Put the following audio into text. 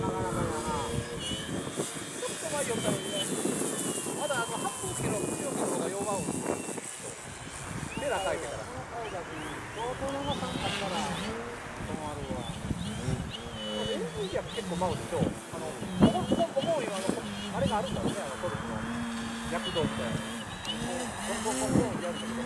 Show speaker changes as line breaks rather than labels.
なかなかなちょっと前寄ったのにねまだあの八方付の強気の方が弱を手が書いたから相当の差になったら止まるわ。NG は結構舞うでしょあのボコンボコンボコあれがあるんだろうねあのトルクの躍動みたいなほコンボコンやるんだけど